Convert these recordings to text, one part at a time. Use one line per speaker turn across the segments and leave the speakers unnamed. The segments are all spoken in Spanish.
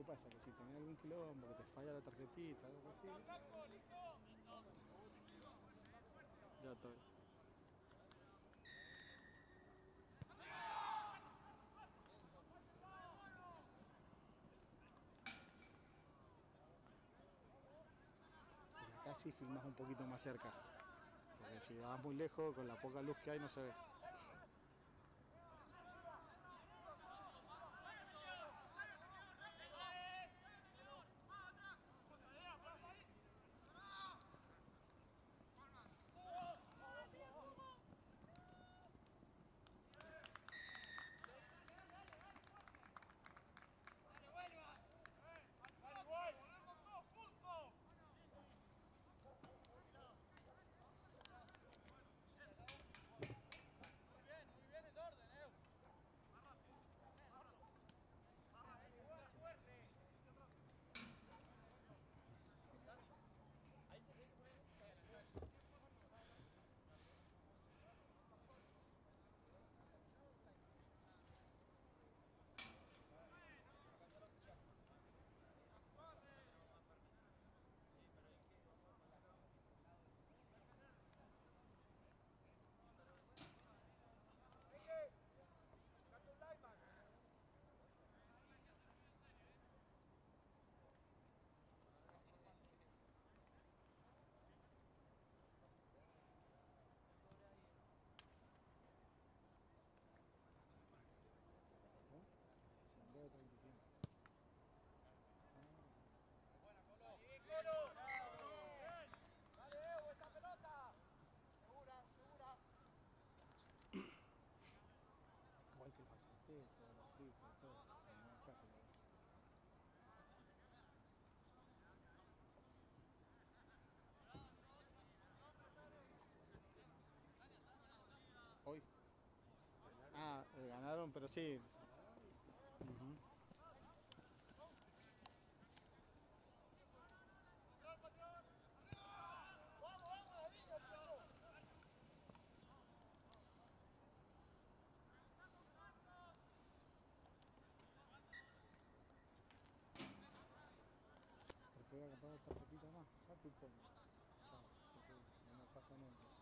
¿qué pasa? Que si tenés algún quilombo, te falla la tarjetita, algo estilo, Ya estoy. Y acá sí filmas un poquito más cerca. Porque si vas muy lejos, con la poca luz que hay no se ve. Ganaron, pero sí. Porque voy a comprar otra tarjetita más, saco y pongo. Chao, porque no me pasa nunca.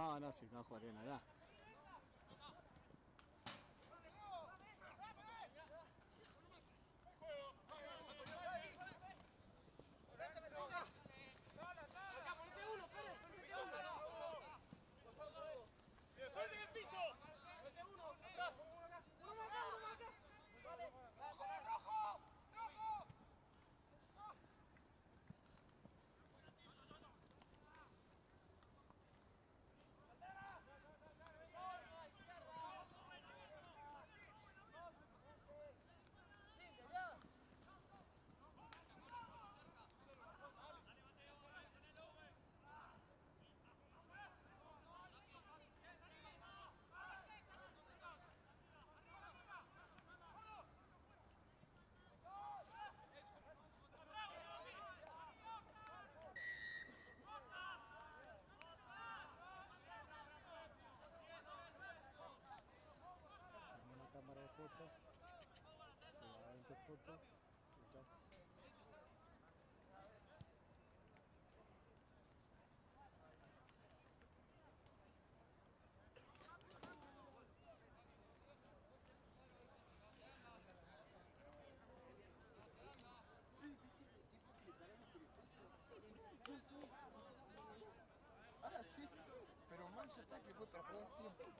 No, no, si no jugaría nada. Manso ataque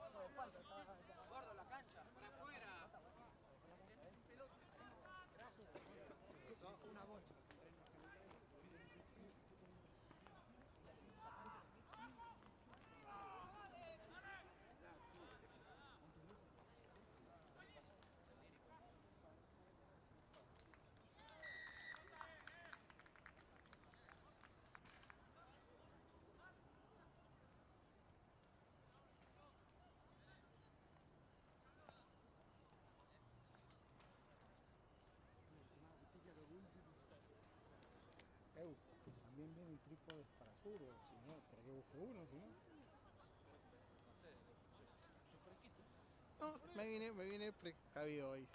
también viene el trípode para sur, o si no, para que busque uno, si no. No, me vine, me vine precavido hoy.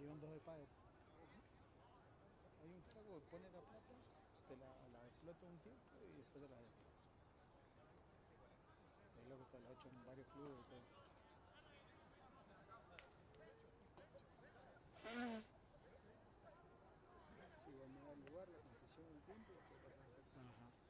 Hicieron dos de padre. Hay un flaco que pone la plata, te la, la explota un tiempo y después te la deja. Es lo que te lo ha hecho en varios clubes y todo.
Si vos me das el lugar, la concesión un tiempo, después pasas a ser
Ajá.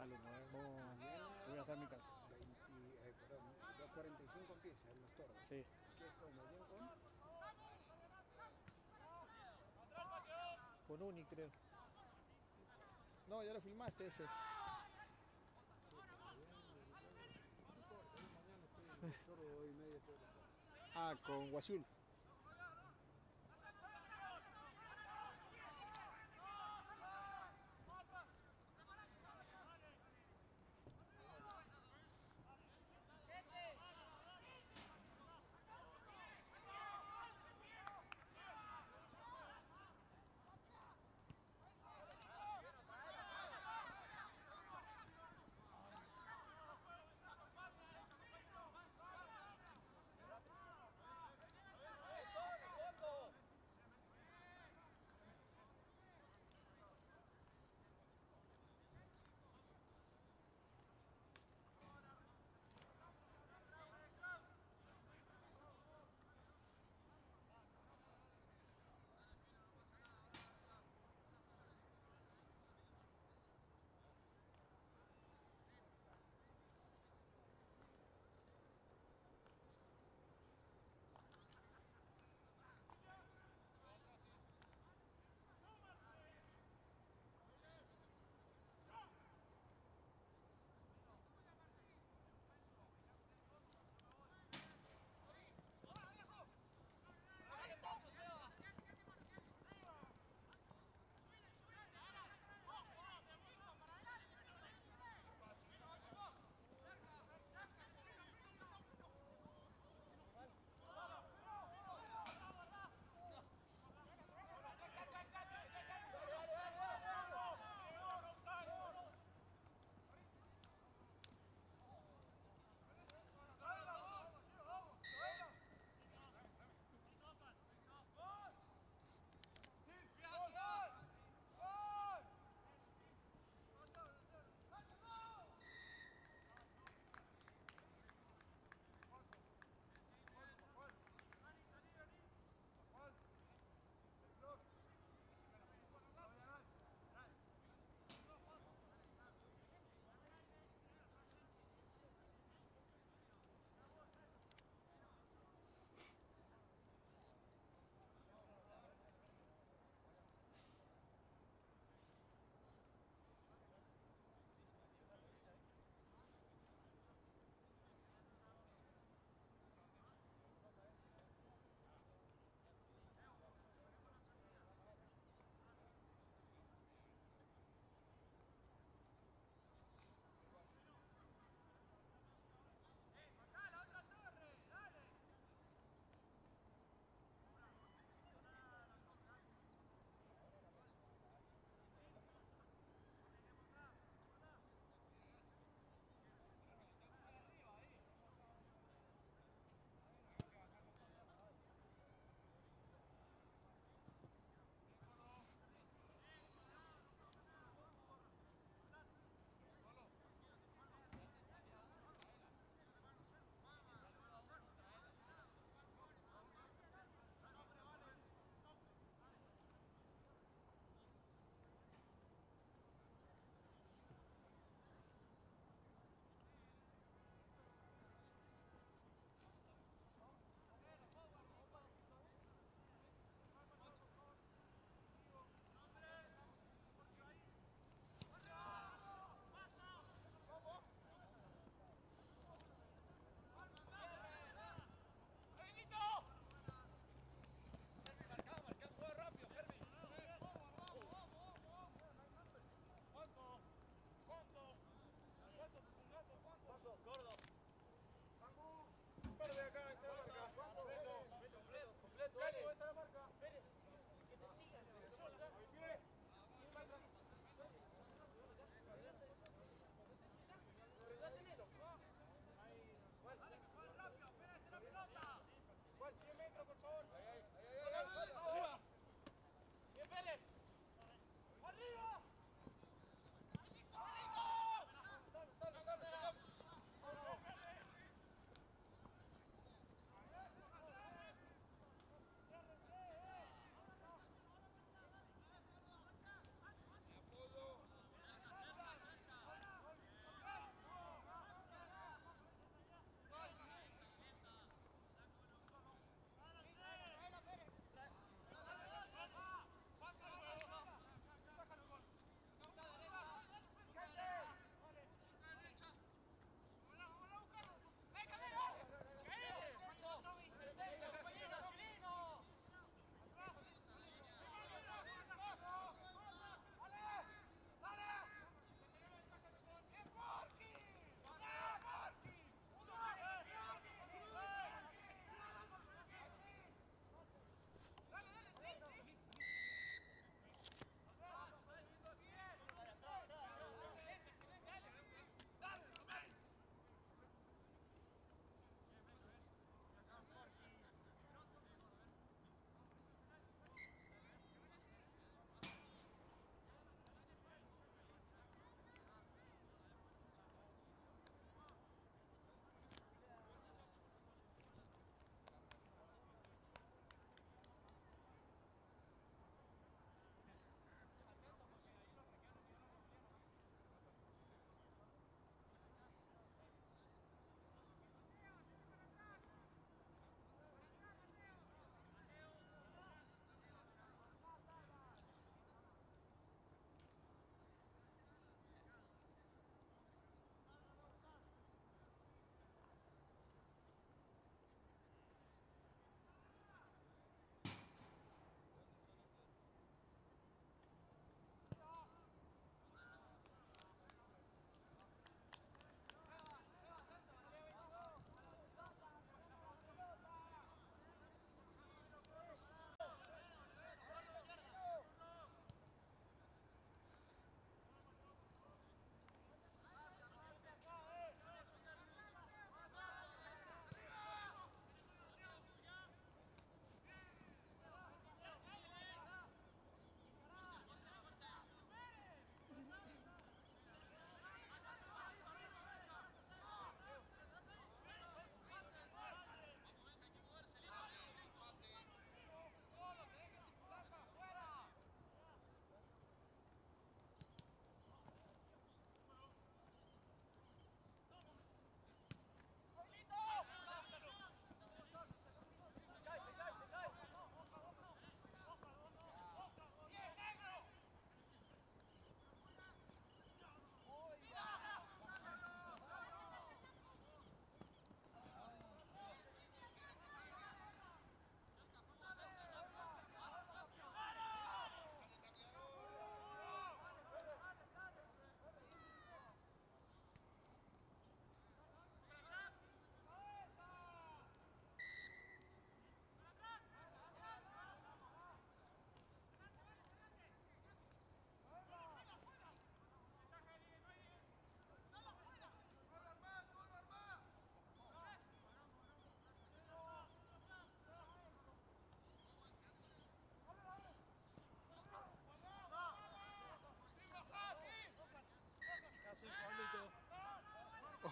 Dale, nos vemos. Voy a estar en mi casa.
20, eh, perdón, 2.45 empieza en los.
Sí.
¿Qué después me dio con?
Con Uni, creo. No, ya lo filmaste ese.
Sí, pero no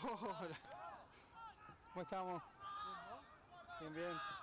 ¿Cómo estamos? Bien, bien.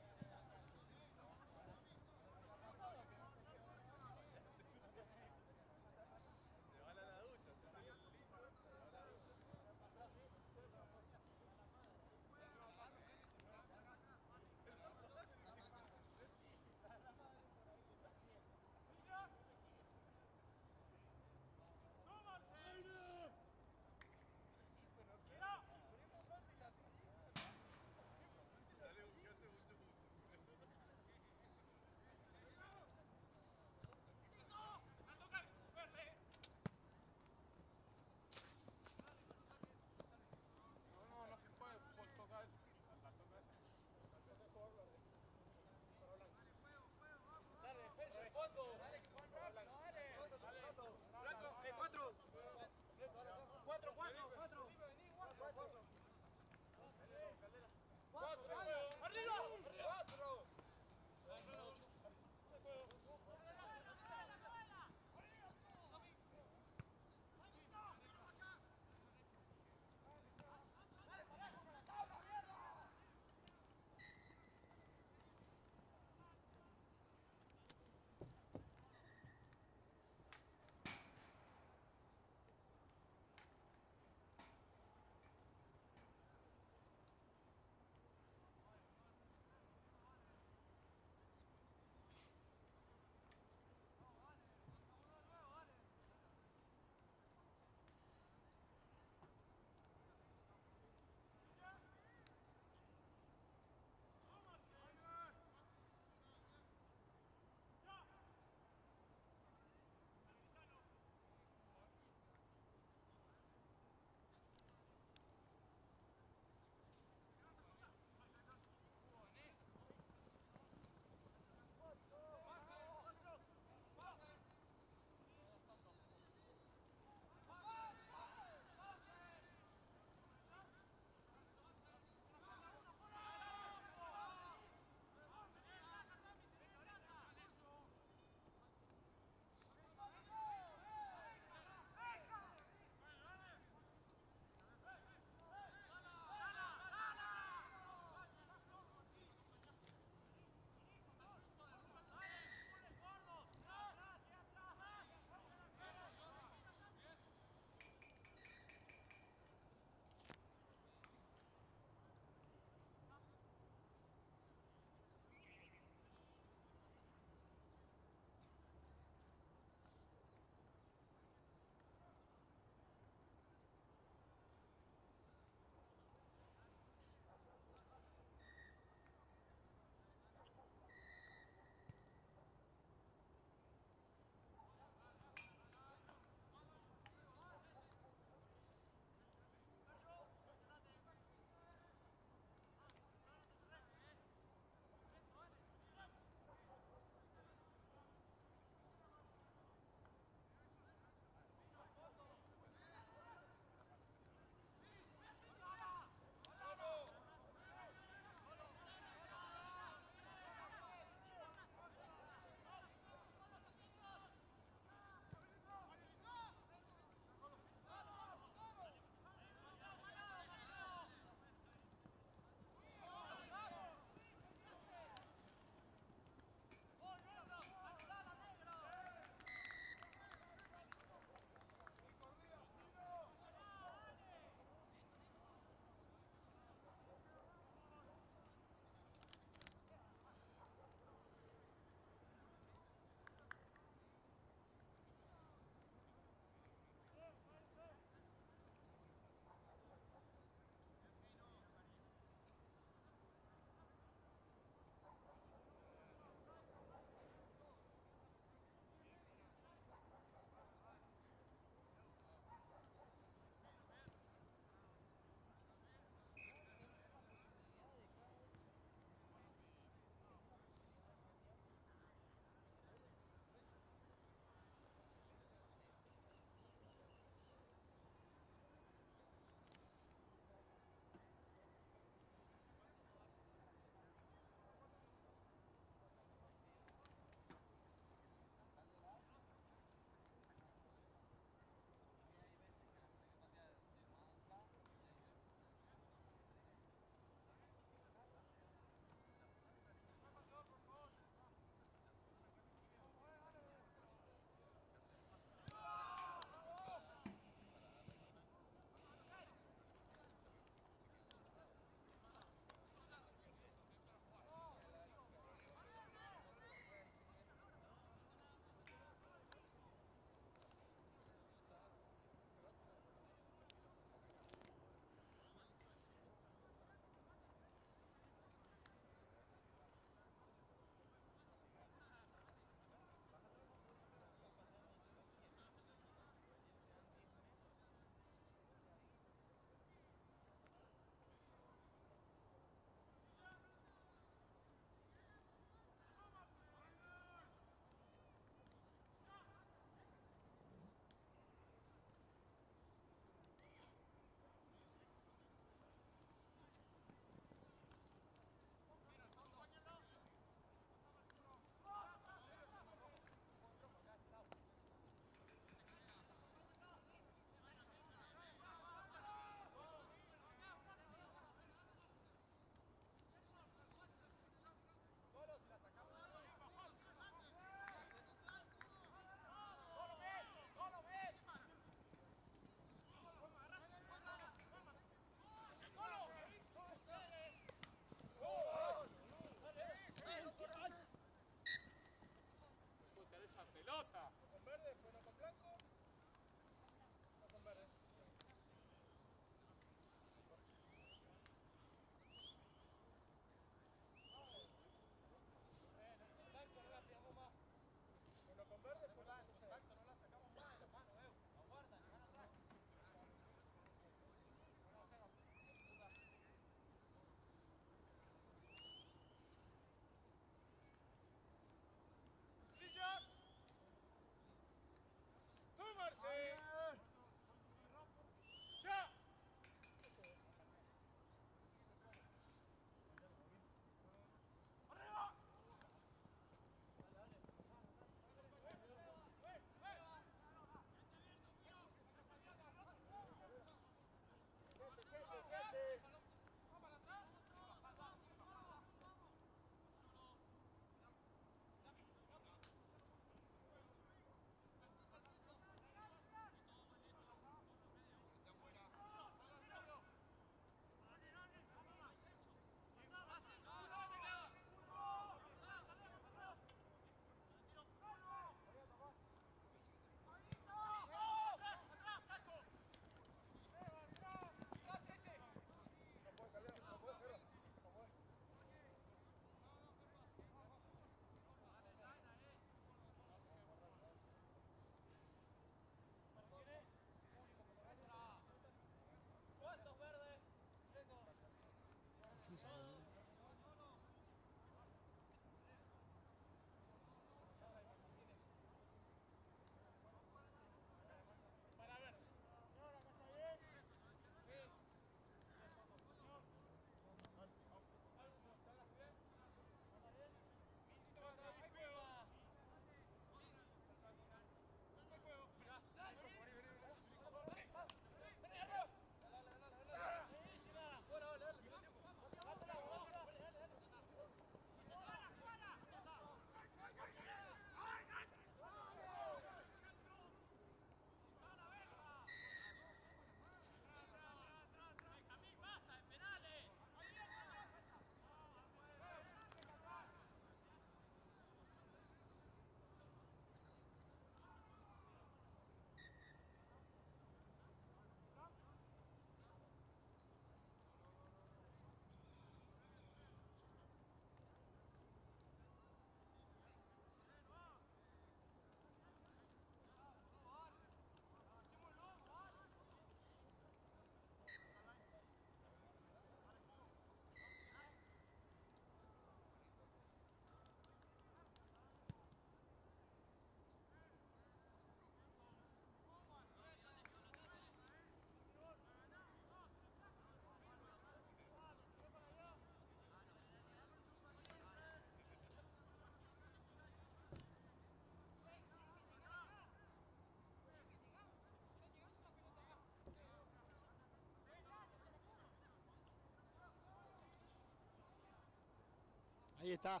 Ahí está.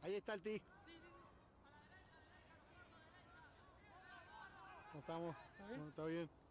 Ahí está el ti. No estamos.
¿Está bien?
No, está bien.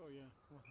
Todo bien. ¿cómo-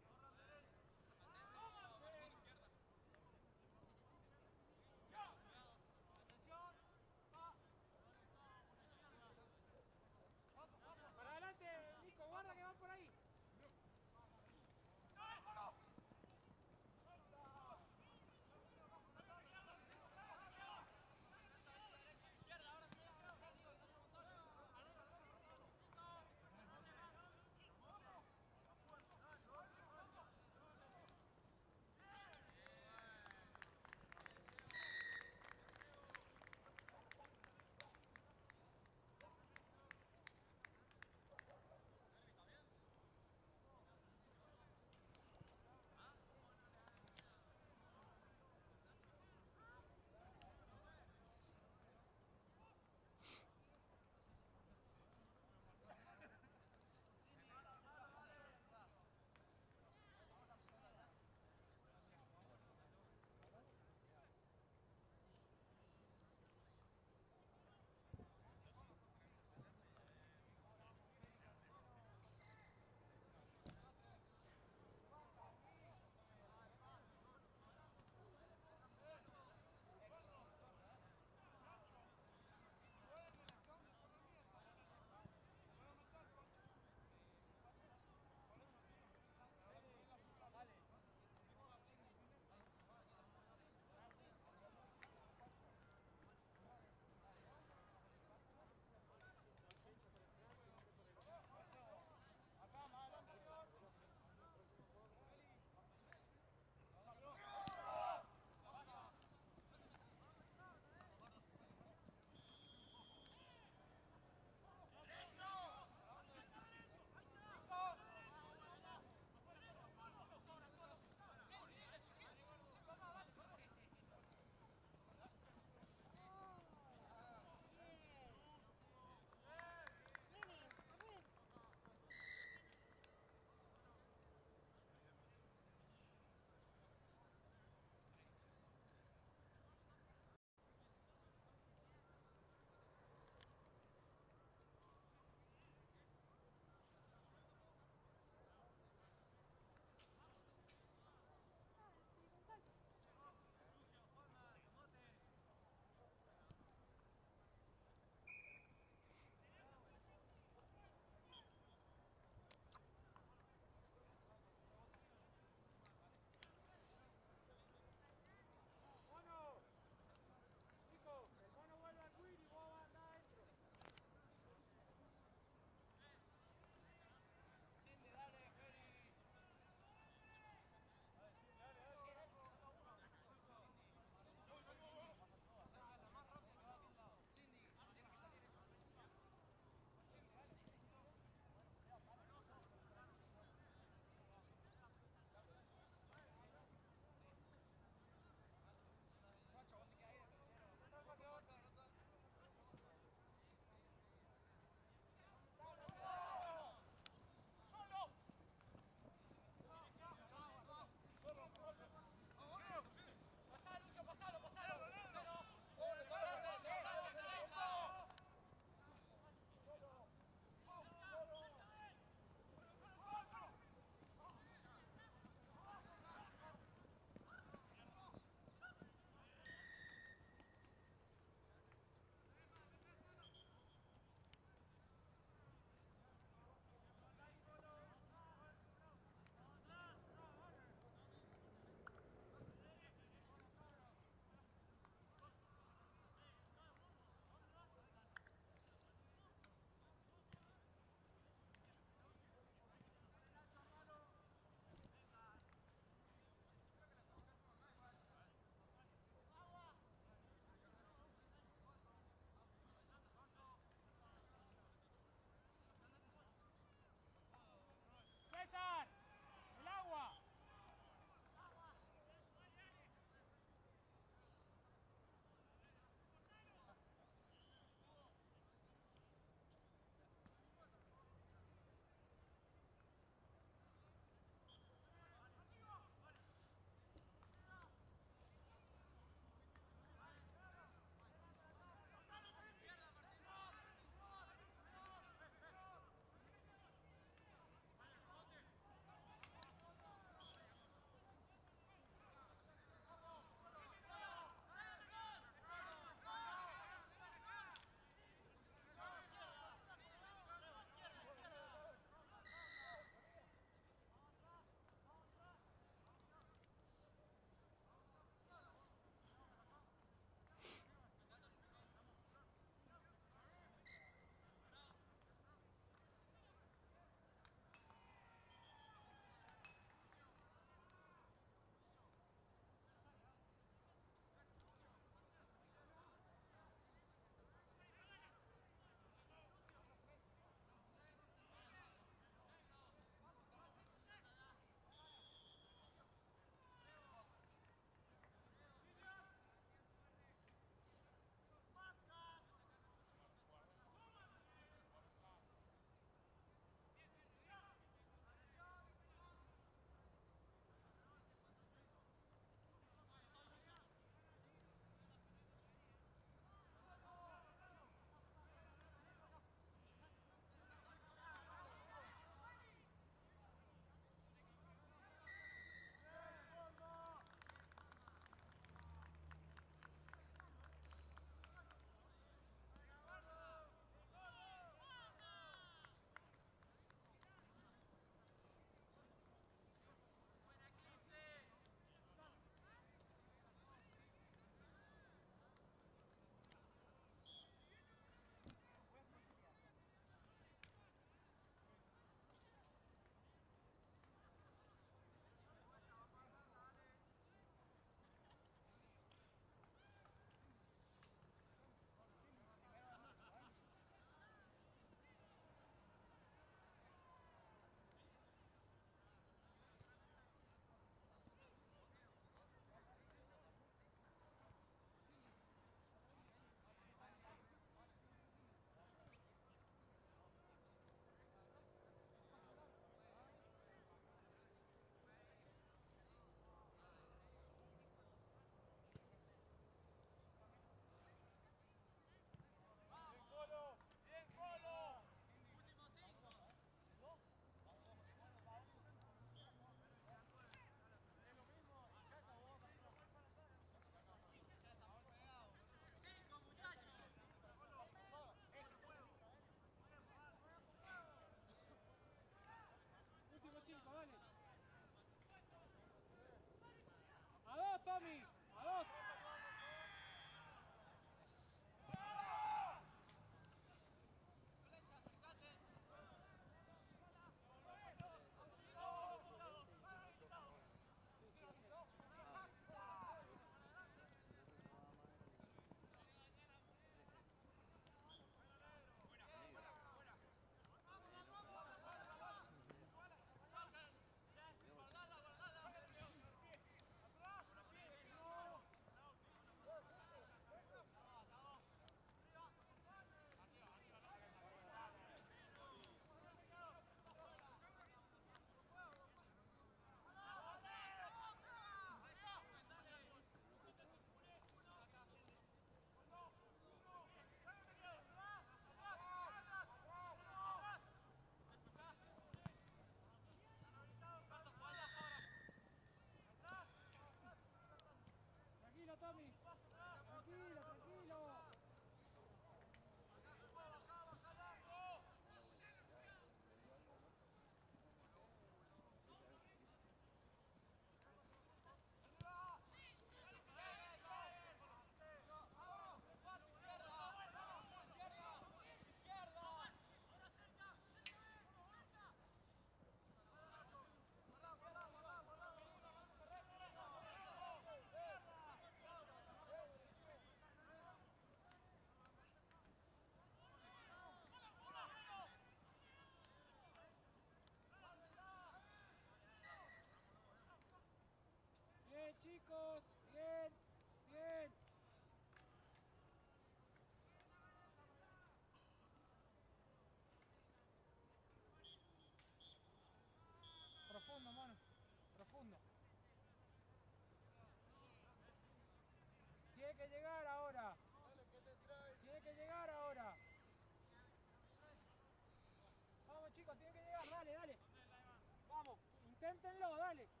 Dale.